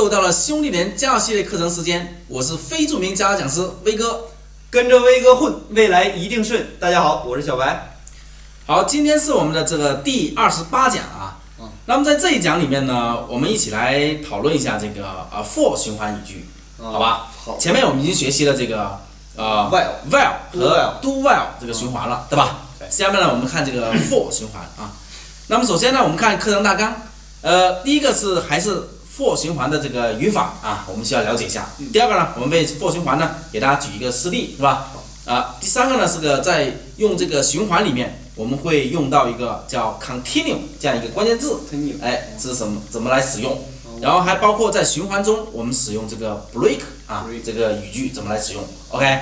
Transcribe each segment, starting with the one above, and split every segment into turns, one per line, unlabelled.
又到了兄弟连家教系列课程时间，我是非著名家教讲师威哥，
跟着威哥混，未来一定顺。大家好，我是小白。
好，今天是我们的这个第二十八讲啊。
嗯。
那么在这一讲里面呢，我们一起来讨论一下这个呃 for 循环语句，好吧？
好。
前面我们已经学习了这个呃
while
while 和 do while 这个循环了，对吧？
对。
下面呢，我们看这个 for 循环啊。那么首先呢，我们看课程大纲，呃，第一个是还是 for 循环的这个语法啊，我们需要了解一下。第二个呢，我们为 for 循环呢，给大家举一个示例，是吧？啊，第三个呢是个在用这个循环里面，我们会用到一个叫 continue 这样一个关键字，哎，这是什么？怎么来使用？然后还包括在循环中，我们使用这个 break 啊，这个语句怎么来使用？OK，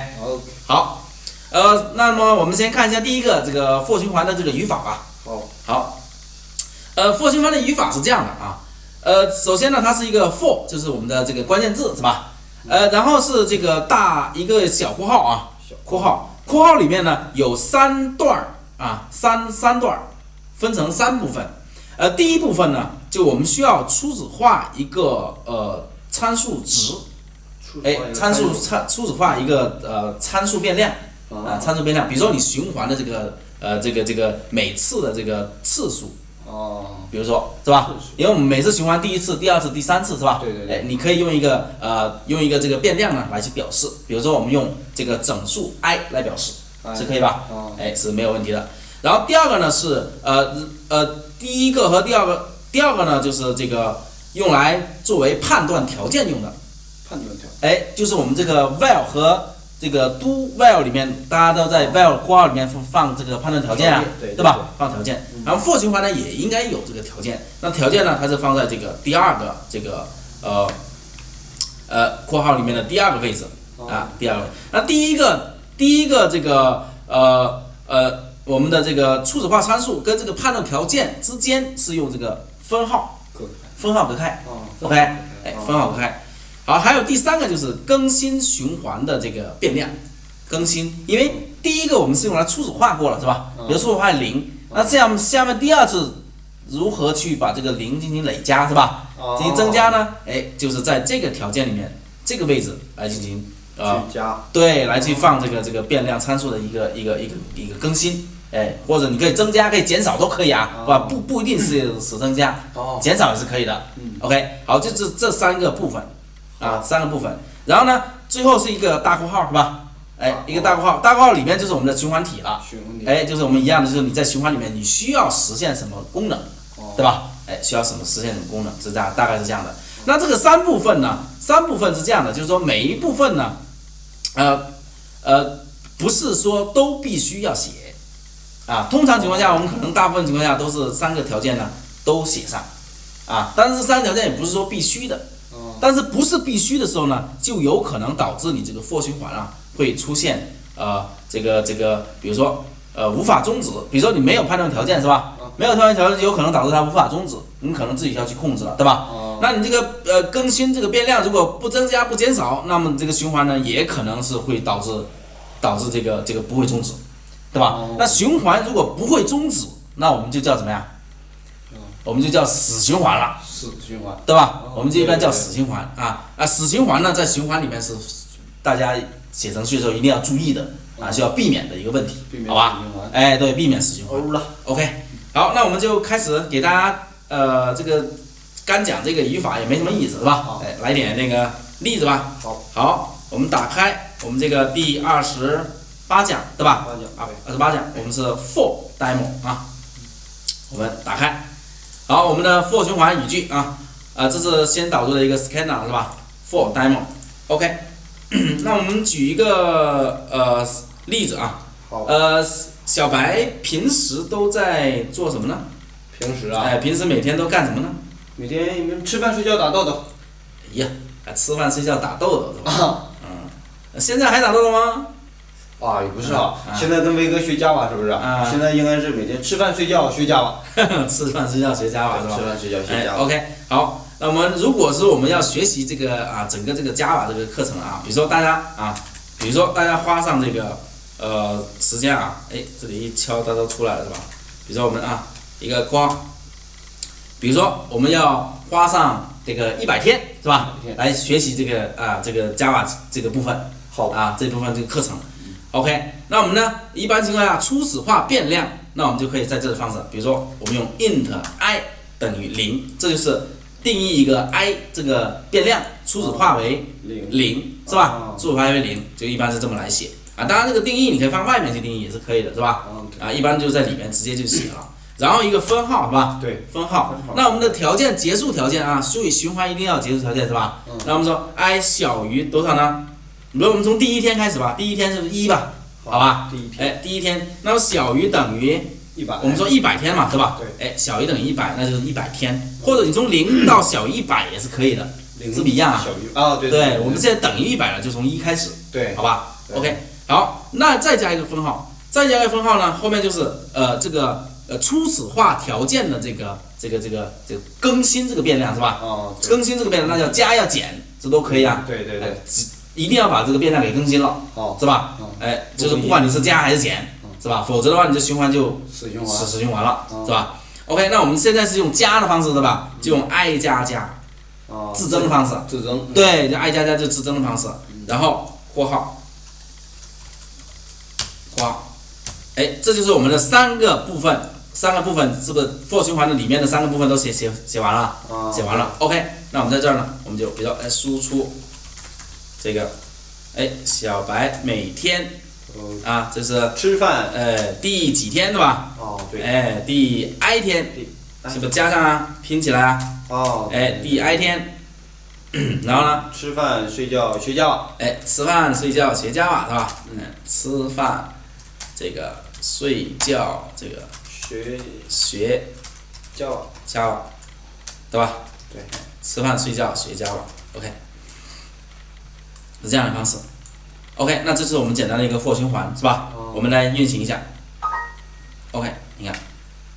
好，呃，那么我们先看一下第一个这个 for 循环的这个语法吧。
好，
好，呃，for 循环的语法是这样的啊，呃，首先呢，它是一个 for，就是我们的这个关键字是吧？呃，然后是这个大一个小括号啊。小括号，括号里面呢有三段儿啊，三三段儿，分成三部分。呃，第一部分呢，就我们需要初始化一个呃参数值，哎，参数参初始化一个呃参数变量啊，参数变量。比如说你循环的这个呃这个这个每次的这个次数。
哦，
比如说是吧？因为我们每次循环第一次、第二次、第三次是吧？
对对对。
哎，你可以用一个呃，用一个这个变量呢来去表示。比如说我们用这个整数 i 来表示，是可以吧？
哦。
哎，是没有问题的。然后第二个呢是呃呃，第一个和第二个，第二个呢就是这个用来作为判断条件用的。
判断条。
哎，就是我们这个 while 和。这个 do while 里面，大家都在 while 括号里面放这个判断条件啊，
对
吧？放条件。然后 for 循环呢也应该有这个条件。那条件呢，它是放在这个第二个这个呃呃括号里面的第二个位置啊，第二个。那第一个第一个这个呃呃我们的这个初始化参数跟这个判断条件之间是用这个分号分号隔开，OK，哎，分号隔开。好，还有第三个就是更新循环的这个变量，更新，因为第一个我们是用来初始化过了，是吧？比如初始化零，那这样下面第二次如何去把这个零进行累加，是吧？进行增加呢？哎，就是在这个条件里面这个位置来进行呃，对，来去放这个这个变量参数的一个一个一个一个更新，哎，或者你可以增加，可以减少都可以啊，是吧？不不一定是是增加，减少也是可以的。嗯 OK，好，就这这三个部分。啊，三个部分，然后呢，最后是一个大括号，是吧？哎，一个大括号，大括号里面就是我们的循环体了。循环体。哎，就是我们一样的，就是你在循环里面，你需要实现什么功能，对吧？哎，需要什么实现什么功能，是这样，大概是这样的。那这个三部分呢？三部分是这样的，就是说每一部分呢，呃呃，不是说都必须要写，啊，通常情况下，我们可能大部分情况下都是三个条件呢都写上，啊，但是这三个条件也不是说必须的。但是不是必须的时候呢，就有可能导致你这个 for 循环啊会出现呃这个这个，比如说呃无法终止，比如说你没有判断条件是吧？没有判断条件，有可能导致它无法终止，你可能自己要去控制了，对吧？那你这个呃更新这个变量如果不增加不减少，那么这个循环呢也可能是会导致导致这个这个不会终止，对吧？那循环如果不会终止，那我们就叫怎么样？我们就叫死循环了。
死循环，
对吧？我们这一般叫死循环啊啊！死循环呢，在循环里面是大家写程序的时候一定要注意的啊，需要避免的一个问题，好吧？哎，对，避免死循环。OK，好，那我们就开始给大家呃这个干讲这个语法也没什么意思，是吧？哎，来点那个例子吧。
好，
好，我们打开我们这个第二十八讲，对吧？啊，二十八讲，我们是 for demo 啊，我们打开。好，我们的 for 循环语句啊，啊，这是先导入的一个 scanner 是吧？for demo，OK，那我们举一个呃例子啊，
好，
呃，小白平时都在做什么呢？
平时啊，
哎，平时每天都干什么呢？
每天吃饭睡觉打豆豆。
哎呀，还吃饭睡觉打豆豆是吧？嗯，现在还打豆豆吗？
啊，也不是啊，现在跟威哥学 Java 是不是？现在应该是每天吃饭睡觉学 Java，
吃饭睡觉学 Java 是吧？
吃饭睡觉学 Java。
OK，好，那我们如果是我们要学习这个啊，整个这个 Java 这个课程啊，比如说大家啊，比如说大家花上这个呃时间啊，哎，这里一敲它都出来了是吧？比如说我们啊一个框，比如说我们要花上这个一百天是吧？来学习这个啊这个 Java 这个部分。
好
啊，这部分这个课程。OK，那我们呢，一般情况下初始化变量，那我们就可以在这里放置，比如说我们用 int i 等于零，这就是定义一个 i 这个变量，初始化为零零是吧？初始化为零，就一般是这么来写啊。当然这个定义你可以放外面去定义也是可以的，是吧？啊，一般就在里面直接就写了。然后一个分号是吧？
对，
分号。那我们的条件结束条件啊，所以循环一定要结束条件是吧？那我们说 i 小于多少呢？比如我们从第一天开始吧，第一天是一吧？好吧，
第一天，
哎，第一天，那么小于等于
一百，
我们说一百天嘛，对吧？
对，
哎，小于等于一百，那就是一百天，或者你从零到小于一百也是可以的，是不一样啊？
小于啊，对
对，我们现在等于一百了，就从一开始，
对，
好吧？OK，好，那再加一个分号，再加一个分号呢，后面就是呃这个呃初始化条件的这个这个这个这个更新这个变量是吧？
哦，
更新这个变量，那叫加要减，这都可以啊。
对对对。
一定要把这个变量给更新了，是吧？哎，就是不管你是加还是减，是吧？否则的话，你这循环就
使用
使使用完了，是吧？OK，那我们现在是用加的方式，对吧？就用 i 加加，自增的方式，
自增，
对，就 i 加加就自增的方式，然后括号，括号，哎，这就是我们的三个部分，三个部分是不是 for 循环的里面的三个部分都写写写完了？写完了，OK，那我们在这儿呢，我们就比较来输出。这个，哎，小白每天，啊，这是
吃饭，
呃，第几天对吧？
哦，对。
哎，第 i 天，是不是加上啊？拼起来啊？
哦。
哎，第 i 天，然后呢？
吃饭、睡觉、学 Java。
哎，吃饭、睡觉、学 Java 是吧？嗯。吃饭，这个睡觉，这个
学
学
Java，Java，
对吧？
对。
吃饭、睡觉、学 Java，OK。是这样的方式，OK，那这是我们简单的一个 for 循环，是吧？我们来运行一下，OK，你看，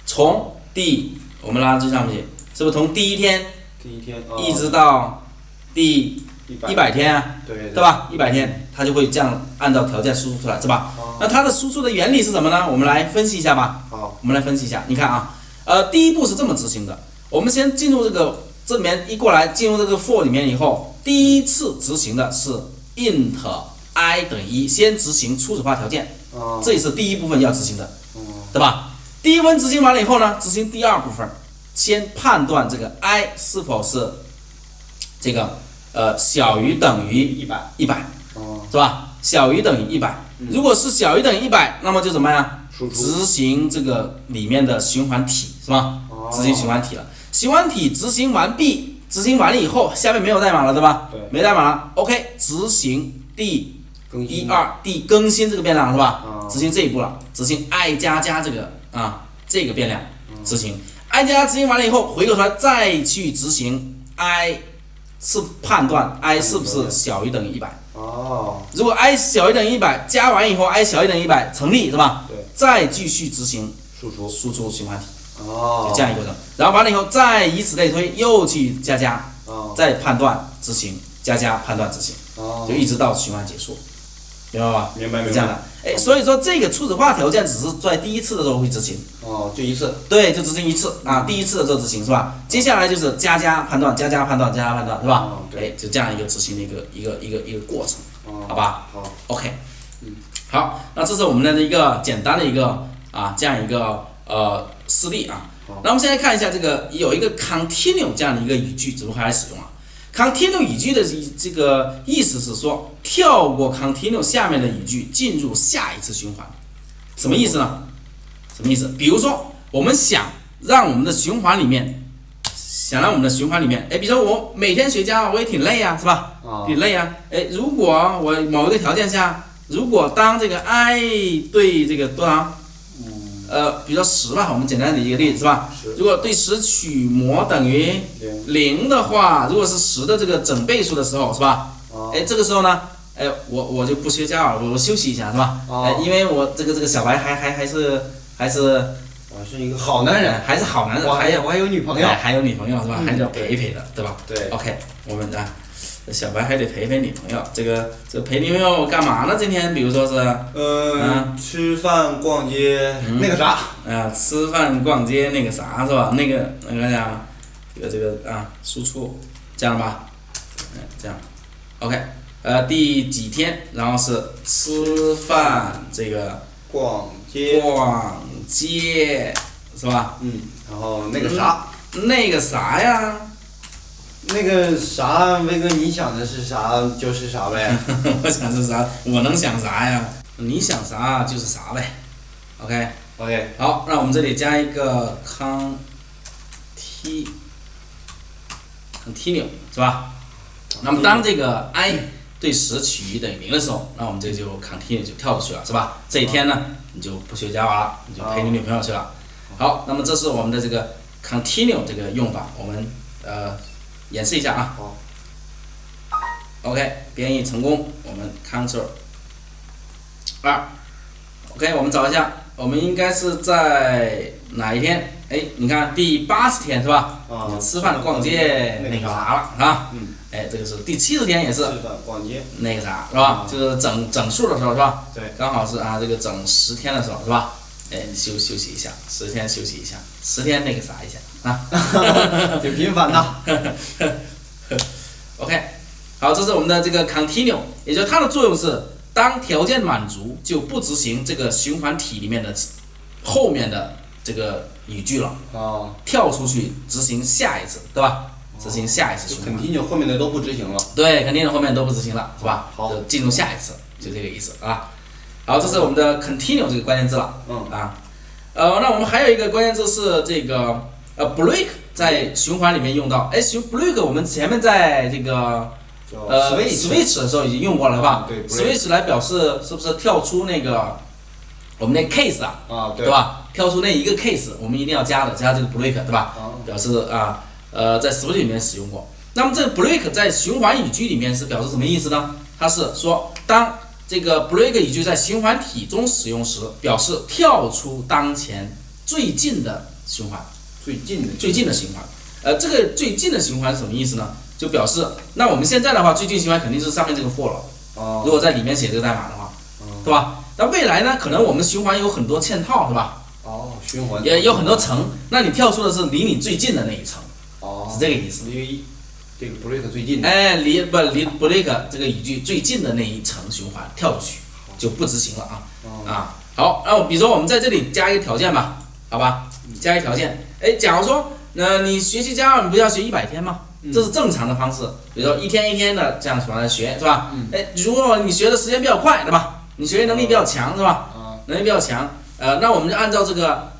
从第我们拉这上面去，是不是从第一天，
第一天，
一直到第一百天啊？
对，
对吧？一百天，它就会这样按照条件输出出来，是吧？那它的输出的原理是什么呢？我们来分析一下吧。
好，
我们来分析一下，你看啊，呃，第一步是这么执行的，我们先进入这个这里面一过来，进入这个 for 里面以后，第一次执行的是。int i 等于一，先执行初始化条件，这也是第一部分要执行的，对吧？第一部分执行完了以后呢，执行第二部分，先判断这个 i 是否是这个呃小于等于
一百，
一百，是吧？小于等于一百，如果是小于等于一百，那么就怎么样？执行这个里面的循环体，是吧？执行循环体了，循环体执行完毕。执行完了以后，下面没有代码了，对吧？
对，
没代码了。OK，执行第一二第更新这个变量是吧？执行这一步了，执行 i 加加这个啊这个变量，执行 i 加加执行完了以后，回过头来再去执行 i 是判断 i 是不是小于等于一百。
哦。
如果 i 小于等于一百，加完以后 i 小于等于一百成立是吧？
对。
再继续执行
输出
输出循环体。
哦，
就这样一个过程，然后完了以后再以此类推，又去加加，哦再判断执行，加加判断执行，哦就一直到循环结束，明白吧？
明白明白。
这样的，哎，所以说这个初始化条件只是在第一次的时候会执行，
哦，就一次，
对，就执行一次啊，第一次的时候执行是吧？接下来就是加加判断，加加判断，加加判断，是吧？哦，对，就这样一个执行的一个一个一个一个过程，哦好吧？
好
，OK，嗯，好，那这是我们的一个简单的一个啊这样一个呃。示例啊，那我们现在看一下这个有一个 continue 这样的一个语句怎么来使用啊？continue 语句的这个意思是说跳过 continue 下面的语句进入下一次循环，什么意思呢？什么意思？比如说我们想让我们的循环里面，想让我们的循环里面，哎，比如说我每天学家我也挺累啊，是吧？挺累啊，哎，如果我某一个条件下，如果当这个 i 对这个多少？呃，比如说十吧，我们简单的一个例子是吧？如果对十取模等于零的话，如果是十的这个整倍数的时候是吧？哎，这个时候呢，哎，我我就不学家了，我我休息一下是吧？哎，因为我这个这个小白还还还是还是
我是一个好男人，
还是好男人，
我还有我还有女朋友，
还有女朋友是吧？还是要陪陪的，对吧？
对
，OK，我们啊。小白还得陪陪女朋友，这个这陪女朋友干嘛呢？今天比如说是，
嗯，吃饭逛街那个啥，
啊，吃饭逛街那个啥是吧？那个那个啥，这个这个啊，输出这样吧，嗯，这样，OK，呃，第几天，然后是吃饭，这个
逛街，
逛街，是吧？
嗯，然后那个啥，
那个啥呀？
那个啥，威哥，你想的是啥就是啥呗。
我想是啥，我能想啥呀？你想啥就是啥呗。OK。
OK。
好，那我们这里加一个 cont，continue 是吧？那么当这个 i 对十取一等于零的时候，那我们这就 continue 就跳出去了，是吧？这一天呢，你就不学 Java 了，你就陪你女朋友去了。好，那么这是我们的这个 continue 这个用法，我们呃。演示一下啊。
好。
OK，编译成功，我们 Ctrl 二。OK，我们找一下，我们应该是在哪一天？哎，你看第八十天是吧？
啊。
吃饭逛街那个啥了啊？
嗯。
哎，这个是第七十天也是。
吃饭逛街。
那个啥是吧？就是整整数的时候是吧？
对。
刚好是啊，这个整十天的时候是吧？哎，休休息一下，十天休息一下，十天那个啥一下啊，
挺频繁的。
OK，好，这是我们的这个 continue，也就它的作用是，当条件满足就不执行这个循环体里面的后面的这个语句了，
啊，
跳出去执行下一次，对吧？执行下一次循环。
continue 后面的都不执行了。
对，continue 后面都不执行了，是吧？
好，
就进入下一次，就这个意思啊。好，这是我们的 continue 这个关键字了。
嗯
啊，呃，那我们还有一个关键字是这个呃 break，在循环里面用到。哎，循 break 我们前面在这个呃 switch 的时候已经用过了，是吧？
对
，switch 来表示是不是跳出那个我们那 case
啊？啊，
对吧？跳出那一个 case，我们一定要加的，加这个 break，对吧？表示啊，呃，在 switch 里面使用过。那么这个 break 在循环语句里面是表示什么意思呢？它是说当这个 break 语句在循环体中使用时，表示跳出当前最近的循环，
最近的
最近的循环。呃，这个最近的循环是什么意思呢？就表示那我们现在的话，最近循环肯定是上面这个 for 了。
哦。
如果在里面写这个代码的话，对吧？那未来呢？可能我们循环有很多嵌套，是吧？
哦，循环
也有很多层，那你跳出的是离你最近的那一层。
哦。
是这个意思。
离这个 break 最近的，
哎，离不离 break 这个语句最近的那一层循环跳出去就不执行了啊啊好，那我比如说我们在这里加一个条件吧，好吧，加一条件，哎，假如说呃你学习加二，你不要学一百天吗？这是正常的方式，比如说一天一天的这样往下学是吧？哎，如果你学的时间比较快，对吧？你学习能力比较强是吧？能力比较强，呃，那我们就按照这个，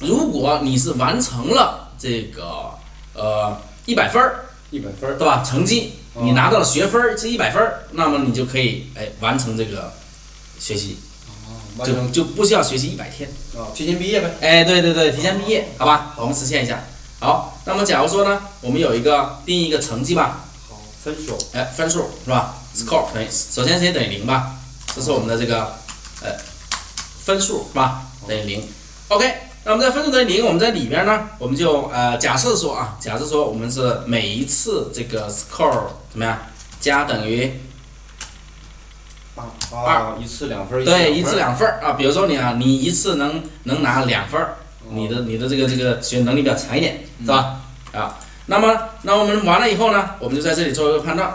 如果你是完成了这个呃一百分儿。
一百分儿，
对吧？成绩你拿到了学分儿是一百分儿，那么你就可以哎完成这个学习，就就不需要学习一百天
啊，提前毕业呗。
哎，对对对，提前毕业，好吧，我们实现一下。好，那么假如说呢，我们有一个定义一个成绩吧。
好，分数。
哎，分数是吧？score 等于首先先等于零吧，这是我们的这个呃分数是吧？等于零，OK。那我们在分数等于零，我们在里边呢，我们就呃假设说啊，假设说我们是每一次这个 score 怎么样，加等于
二，一次两分
对，一次两分啊。比如说你啊，你一次能能拿两分你的你的这个这个学能力比较强一点，是吧？啊，那么那我们完了以后呢，我们就在这里做一个判断，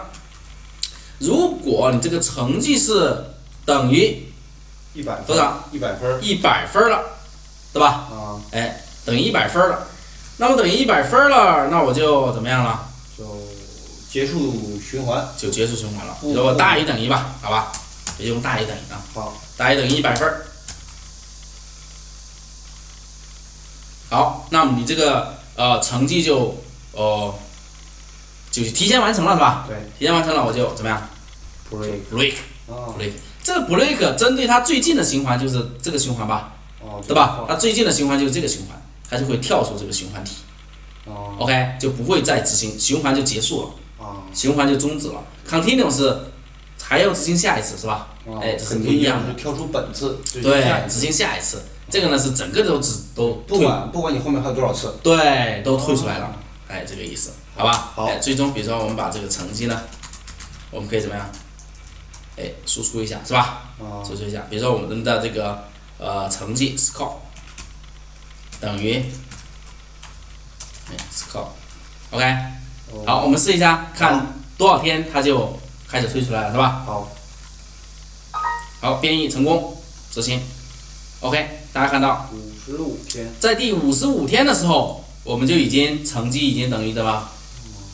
如果你这个成绩是等于
一百
多少？
一百分
一百分了。对吧？
啊，
哎，等于一百分了，那么等于一百分了，那我就怎么样了？
就结束循环，
就结束循环了。如果大于等于吧，好吧，也用大于等于啊。
好，
大于等于一百分。好，那么你这个呃成绩就哦，就是提前完成了是吧？
对，
提前完成了，我就怎么样
？break
break，break。这个 break 针对它最近的循环就是这个循环吧？哦对吧？它最近的循环就是这个循环，它就会跳出这个循环体，OK 就不会再执行循环就结束了，循环就终止了。Continue 是还要执行下一次是吧？哎，这是不一样的。
跳出本次，
对，执行下一次。这个呢是整个都只都
不管不管你后面还有多少次，
对，都退出来了。哎，这个意思，好吧？
好。
哎，最终比如说我们把这个成绩呢，我们可以怎么样？哎，输出一下是吧？输出一下，比如说我们的这个。呃，成绩 score 等于，哎 score，OK，好，我们试一下，看多少天它就开始推出来了，是吧？
好。
好，编译成功，执行。OK，大家看到，
五十五天，
在第五十五天的时候，我们就已经成绩已经等于对吧？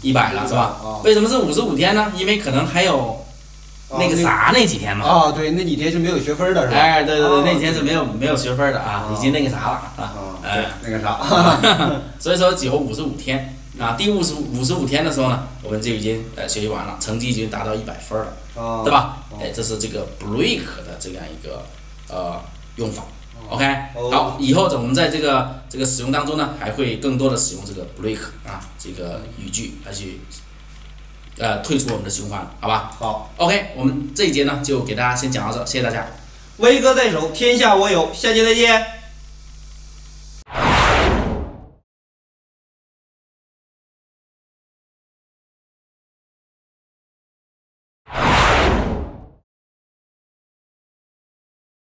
一百了，是吧？为什么是五十五天呢？因为可能还有。那个啥那几天嘛？
啊，对，那几天是没有学分的，是吧？
哎，对对对，那几天是没有没有学分的啊，已经那个啥了啊，
哎，那个啥，
所以说只有五十五天啊，第五十五十五天的时候呢，我们就已经呃学习完了，成绩已经达到一百分了，对吧？哎，这是这个 break 的这样一个呃用法，OK，好，以后我们在这个这个使用当中呢，还会更多的使用这个 break 啊这个语句来去。呃，退出我们的循环，好吧？
好
，OK，我们这一节呢，就给大家先讲到这，谢谢大家。
威哥在手，天下我有，下期再见。